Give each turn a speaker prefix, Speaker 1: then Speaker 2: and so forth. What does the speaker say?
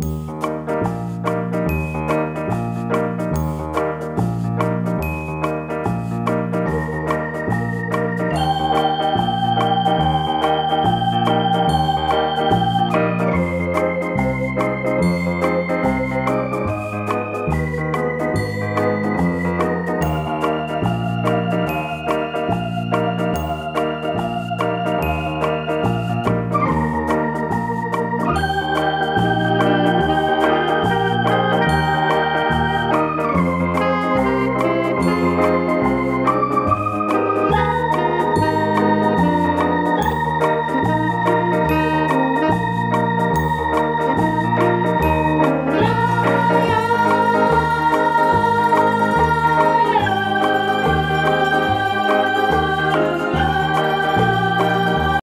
Speaker 1: Música